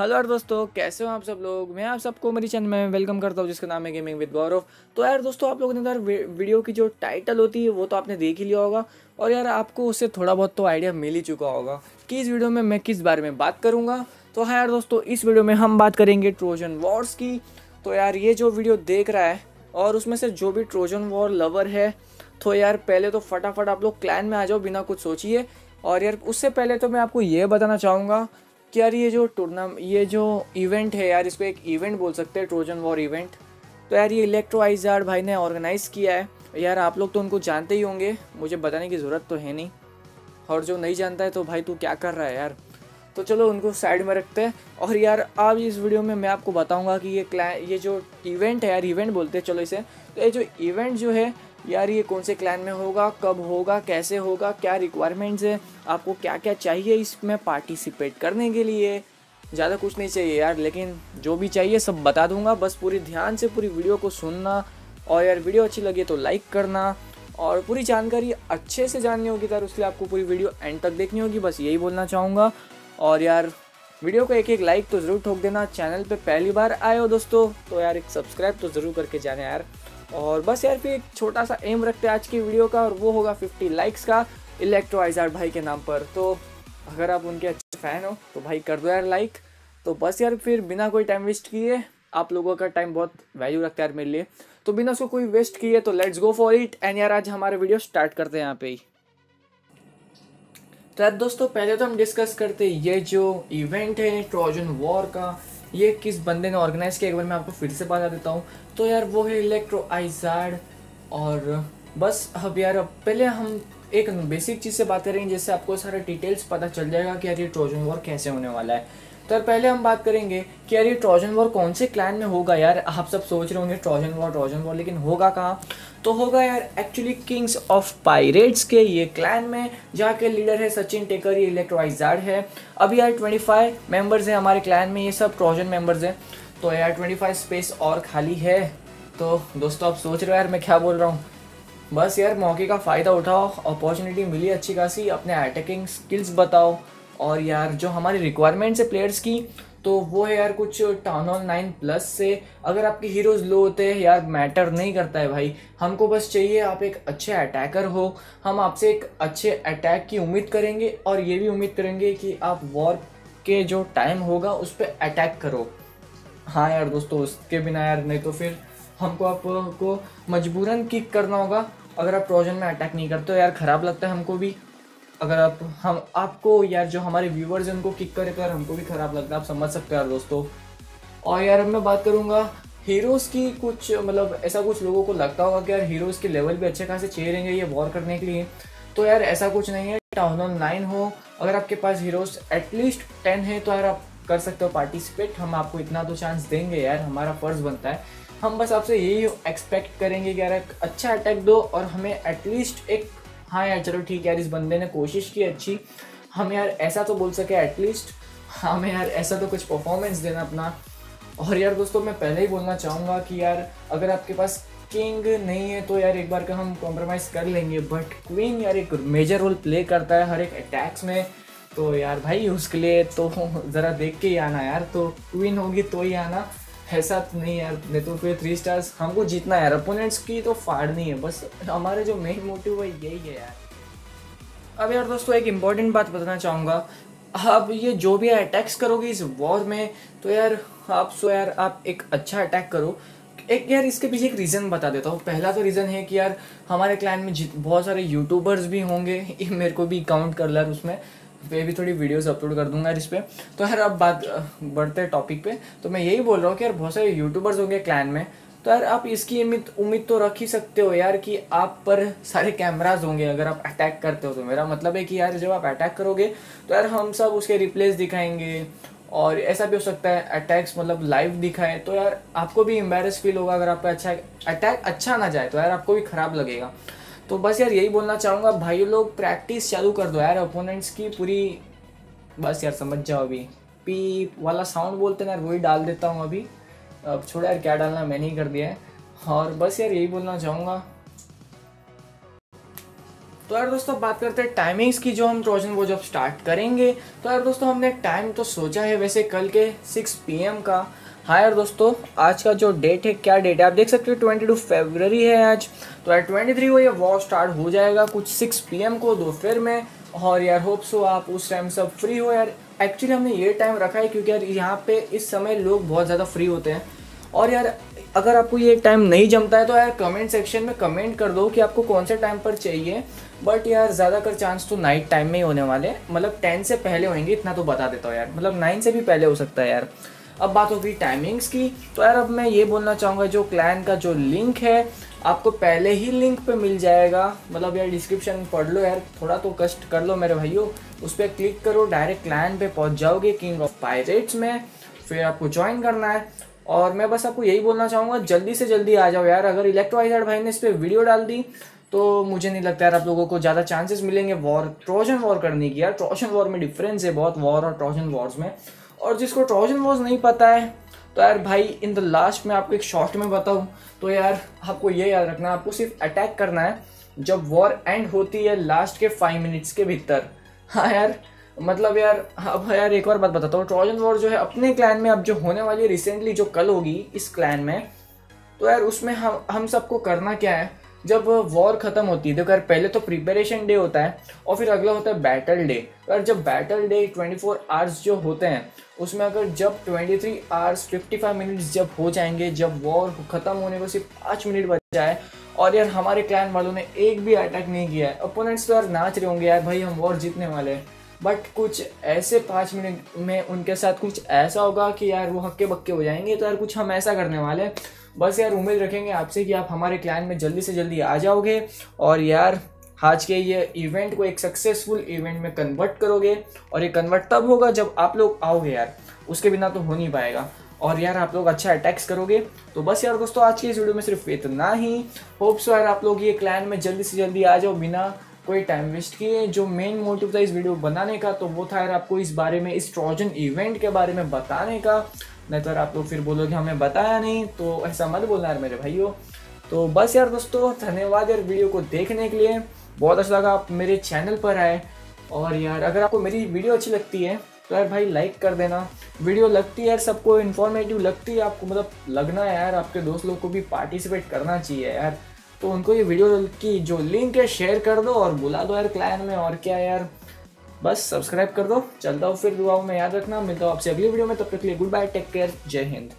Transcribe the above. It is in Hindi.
हेलो यार दोस्तों, कैसे हो आप सब लोग? मैं आप सबको मेरी चैनल में वेलकम करता हूँ, जिसका नाम है गेमिंग विद गौरव तो यार दोस्तों, आप लोगों ने यार वीडियो की जो टाइटल होती है, वो तो आपने देख ही लिया होगा। और यार आपको उससे थोड़ा बहुत तो आइडिया मिल ही चुका होगा कि इस वीडियो में मैं किस बारे में बात करूँगा। तो हाँ यार दोस्तों, इस वीडियो में हम बात करेंगे ट्रोजन वॉर्स की। तो यार ये जो वीडियो देख रहा है, और उसमें से जो भी ट्रोजन वॉर लवर है तो यार पहले तो फटाफट आप लोग क्लैन में आ जाओ, बिना कुछ सोचिए। और यार उससे पहले तो मैं आपको ये बताना चाहूँगा कि यार, ये जो टूर्ना, ये जो इवेंट है यार, इसको एक इवेंट बोल सकते हैं ट्रोजन वॉर इवेंट तो यार, ये इलेक्ट्रो आइजार्ड भाई ने ऑर्गेनाइज़ किया है। यार, आप लोग तो उनको जानते ही होंगे, मुझे बताने की ज़रूरत तो है नहीं। और जो नहीं जानता है तो भाई तू क्या कर रहा है यार? तो चलो, उनको साइड में रखते हैं। और यार, आज इस वीडियो में मैं आपको बताऊँगा कि ये क्लै ये जो इवेंट है यार इवेंट बोलते हैं, चलो इसे। तो ये जो इवेंट जो है यार ये कौन से क्लैन में होगा, कब होगा, कैसे होगा, क्या रिक्वायरमेंट्स है, आपको क्या क्या चाहिए इसमें पार्टिसिपेट करने के लिए? ज़्यादा कुछ नहीं चाहिए यार, लेकिन जो भी चाहिए सब बता दूँगा। बस पूरी ध्यान से पूरी वीडियो को सुनना और यार वीडियो अच्छी लगी तो लाइक करना और पूरी जानकारी अच्छे से जाननी होगी यार, उसके लिए आपको पूरी वीडियो एंड तक देखनी होगी। बस यही बोलना चाहूँगा। और यार वीडियो को एक एक लाइक तो ज़रूर ठोक देना। चैनल पे पहली बार आए हो दोस्तों तो यार एक सब्सक्राइब तो ज़रूर करके जाने यार। और बस यार फिर एक छोटा सा एम रखते हैं आज की वीडियो का, और वो होगा 50 लाइक्स का इलेक्ट्रो आइजार्ड भाई के नाम पर। तो अगर आप उनके अच्छे फ़ैन हो तो भाई कर दो यार लाइक तो बस यार फिर बिना कोई टाइम वेस्ट किए, आप लोगों का टाइम बहुत वैल्यू रखता है यार मेरे लिए। तो बिना उसको कोई वेस्ट किए तो let's go for it and यार आज हमारे वीडियो स्टार्ट करते हैं यहाँ पे ही। तो दोस्तों, पहले तो हम डिस्कस करते हैं ये जो इवेंट है ट्रोजन वॉर का ये किस बंदे ने ऑर्गेनाइज किया? एक बार मैं आपको फिर से बता देता हूँ। तो यार, वो है इलेक्ट्रो आइजार्ड और बस अब यार, अब पहले हम एक बेसिक चीज़ से बात करेंगे जिससे आपको सारे डिटेल्स पता चल जाएगा कि यार ये ट्रोजन वॉर कैसे होने वाला है। तो पहले हम बात करेंगे कि यार ये ट्रोजन वॉर कौन से क्लैन में होगा यार? आप सब सोच रहे होंगे ट्रोजन वॉर ट्रोजन वॉर, लेकिन होगा कहाँ? तो होगा यार एक्चुअली किंग्स ऑफ़ पायरेट्स के ये क्लैन में, जहाँ के लीडर है सचिन टेकर ये इलेक्ट्रोइजार्ड है। अभी यार 25 मेंबर्स हैं हमारे क्लैन में, ये सब ट्रोजन मेंबर्स हैं। तो यार 25 स्पेस और खाली है। तो दोस्तों, आप सोच रहे हो यार मैं क्या बोल रहा हूँ? बस यार मौके का फ़ायदा उठाओ अपॉर्चुनिटी मिली अच्छी खासी, अपने अटैकिंग स्किल्स बताओ। और यार, जो हमारी रिक्वायरमेंट्स है प्लेयर्स की तो वो है यार कुछ टाउन हॉल नाइन प्लस से। अगर आपके हीरोज़ लो होते हैं यार मैटर नहीं करता है भाई। हमको बस चाहिए आप एक अच्छे अटैकर हो। हम आपसे एक अच्छे अटैक की उम्मीद करेंगे और ये भी उम्मीद करेंगे कि आप वॉर के जो टाइम होगा, उस पर अटैक करो। हाँ यार दोस्तों, उसके बिना यार नहीं तो फिर हमको आपको मजबूरन किक करना होगा। अगर आप ट्रोजन में अटैक नहीं करते हो, यार ख़राब लगता है हमको भी। अगर आप, हम, आपको यार जो हमारे व्यूवर्स हैं, उनको किक करे तो यार हमको भी ख़राब लगता है, आप समझ सकते हो यार दोस्तों। और यार मैं बात करूँगा हीरोज़ की कुछ मतलब ऐसा कुछ लोगों को लगता होगा कि यार हीरोज़ के लेवल भी अच्छे खासे चाहिए रहेंगे ये वॉर करने के लिए। तो यार ऐसा कुछ नहीं है टाउन ऑन नाइन हो, अगर आपके पास हीरोज़ एटलीस्ट टेन है तो यार आप कर सकते हो पार्टिसिपेट हम आपको इतना तो चांस देंगे यार, हमारा फ़र्ज़ बनता है। हम बस आपसे यही एक्सपेक्ट करेंगे कि यार अच्छा अटैक दो और हमें एटलीस्ट एक हाँ यार, चलो ठीक है यार, इस बंदे ने कोशिश की अच्छी। हम यार ऐसा तो बोल सके एटलीस्ट हमें यार ऐसा तो कुछ परफॉर्मेंस देना अपना। और यार दोस्तों, मैं पहले ही बोलना चाहूँगा कि यार, अगर आपके पास किंग नहीं है तो यार एक बार का हम कॉम्प्रोमाइज़ कर लेंगे। बट क्वीन यार एक मेजर रोल प्ले करता है हर एक अटैक्स में। तो यार भाई, उसके लिए तो ज़रा देख के ही आना यार। तो क्वीन होगी तो ही आना। ऐसा तो नहीं यार नहीं तो फिर थ्री स्टार्स हमको जीतना है यार अपोनेंट्स की तो फाड़नी है, बस हमारे जो मेन मोटिव है, यही है यार। अब यार दोस्तों, एक इंपॉर्टेंट बात बताना चाहूँगा। अब ये जो भी अटैक्स करोगे इस वॉर में तो यार, आप सो यार, आप एक अच्छा अटैक करो। एक यार, इसके पीछे एक रीज़न बता देता हूँ। पहला तो रीज़न है कि यार, हमारे क्लाइंट में बहुत सारे यूट्यूबर्स भी होंगे। मेरे को भी काउंट कर ला उसमें। पे भी थोड़ी वीडियोस अपलोड कर दूँगा इस पर तो यार अब बात बढ़ते टॉपिक पे। तो मैं यही बोल रहा हूँ कि यार बहुत सारे यूट्यूबर्स होंगे क्लैन में। तो यार आप इसकी उम्मीद उम्मीद तो रख ही सकते हो यार कि आप पर सारे कैमराज होंगे अगर आप अटैक करते हो तो। मेरा मतलब है कि यार जब आप अटैक करोगे तो यार हम सब उसके रिप्लेस दिखाएँगे। और ऐसा भी हो सकता है अटैक्स मतलब लाइव दिखाए। तो यार आपको भी एम्बेरस फील होगा अगर आपका अच्छा अटैक अच्छा ना जाए तो यार आपको भी ख़राब लगेगा। तो बस यार यही बोलना चाहूँगा भाई लोग प्रैक्टिस चालू कर दो यार ओपोनेंट्स की पूरी, बस यार समझ जाओ अभी। पी वाला साउंड बोलते ना यार वही डाल देता हूँ अभी। अब छोड़ा यार, क्या डालना मैंने ही कर दिया है। और बस यार यही बोलना चाहूँगा। तो यार दोस्तों बात करते हैं टाइमिंग्स की, जो हम ट्रोजन वो जब स्टार्ट करेंगे तो यार दोस्तों हमने टाइम तो सोचा है वैसे कल के सिक्स पी का। हाँ यार दोस्तों, आज का जो डेट है, क्या डेट है? आप देख सकते हो ट्वेंटी टू फेबररी है आज। तो यार ट्वेंटी थ्री को ये वॉर स्टार्ट हो जाएगा कुछ सिक्स पीएम को दोपहर में। और यार होप सो आप उस टाइम सब फ्री हो यार। एक्चुअली हमने ये टाइम रखा है क्योंकि यार यहाँ पे इस समय लोग बहुत ज़्यादा फ्री होते हैं। और यार अगर आपको ये टाइम नहीं जमता है तो यार कमेंट सेक्शन में कमेंट कर दो कि आपको कौन से टाइम पर चाहिए। बट यार ज़्यादातर चांस तो नाइट टाइम में ही होने वाले मतलब टेन से पहले होंगे, इतना तो बता देता हूँ यार। मतलब नाइन से भी पहले हो सकता है यार। अब बात होगी टाइमिंग्स की तो यार अब मैं ये बोलना चाहूँगा, जो क्लैन का जो लिंक है, आपको पहले ही लिंक पे मिल जाएगा। मतलब यार डिस्क्रिप्शन पढ़ लो यार, थोड़ा तो कष्ट कर लो मेरे भाइयों। उस पर क्लिक करो डायरेक्ट क्लैन पे पहुँच जाओगे किंग ऑफ़ पायरेट्स में, फिर आपको ज्वाइन करना है। और मैं बस आपको यही बोलना चाहूँगा, जल्दी से जल्दी आ जाओ यार। अगर इलेक्ट्रोआइजर भाई ने इस पर वीडियो डाल दी तो मुझे नहीं लगता यार आप लोगों को ज़्यादा चांसेस मिलेंगे वॉर ट्रोजन वॉर करने की यार। ट्रोजन वॉर में डिफरेंस है बहुत वॉर और ट्रोजन वॉर्स में। और जिसको ट्रोजन वॉर्स नहीं पता है तो यार भाई, इन द लास्ट में आपको एक शॉर्ट में बताऊँ तो यार आपको ये याद रखना है, आपको सिर्फ़ अटैक करना है, जब वॉर एंड होती है लास्ट के फाइव मिनट्स के भीतर। हाँ यार मतलब यार, अब यार एक और बात बताता हूँ, ट्रोजन वॉर जो है अपने क्लैन में अब जो होने वाली है रिसेंटली जो कल होगी इस क्लैन में तो यार उसमें हम हम सबको करना क्या है? जब वॉर ख़त्म होती है, देखो यार, पहले तो प्रिपरेशन डे होता है और फिर अगला होता है बैटल डे यार, जब बैटल डे 24 आवर्स जो होते हैं, उसमें अगर जब 23 आवर्स 55 मिनट्स जब हो जाएँगे, जब वॉर ख़त्म होने को सिर्फ़ पाँच मिनट बच जाए और यार, हमारे क्लैन वालों ने एक भी अटैक नहीं किया है अपोनेंट्स तो यार नाच रहे होंगे, यार भाई, हम वॉर जीतने वाले हैं। बट कुछ ऐसे पाँच मिनट में उनके साथ कुछ ऐसा होगा कि यार, वो हक्के बक्के हो जाएँगे तो यार कुछ हम ऐसा करने वाले हैं। बस यार, उम्मीद रखेंगे आपसे कि आप हमारे क्लाइंट में जल्दी से जल्दी आ जाओगे और यार, आज के ये इवेंट को एक सक्सेसफुल इवेंट में कन्वर्ट करोगे और ये कन्वर्ट तब होगा जब आप लोग आओगे यार। उसके बिना तो हो नहीं पाएगा। और यार, आप लोग अच्छा अटैक्स करोगे। तो बस यार दोस्तों, आज के इस वीडियो में सिर्फ़ इतना ही। होप्स यार, आप लोग ये क्लैन में जल्दी से जल्दी आ जाओ बिना कोई टाइम वेस्ट किए। जो मेन मोटिव था इस वीडियो बनाने का तो वो था यार आपको इस बारे में, इस ट्रोजन इवेंट के बारे में बताने का। नहीं तो आप लोग फिर बोलोगे, हमें बताया नहीं। तो ऐसा मत बोलना यार मेरे भाइयों। तो बस यार दोस्तों, धन्यवाद यार वीडियो को देखने के लिए। बहुत अच्छा लगा आप मेरे चैनल पर आए। और यार, अगर आपको मेरी वीडियो अच्छी लगती है तो यार भाई लाइक कर देना। वीडियो लगती है यार, सबको इन्फॉर्मेटिव लगती है। आपको मतलब लगना है यार, आपके दोस्त लोग को भी पार्टिसिपेट करना चाहिए यार। तो उनको ये वीडियो की जो लिंक है शेयर कर दो और बुला दो यार क्लाइन में। और क्या यार? बस सब्सक्राइब कर दो, चलता हूँ, फिर दुआओं में याद रखना। मिलता हूँ आपसे अगली वीडियो में, तब तक के लिए गुड बाय, टेक केयर, जय हिंद।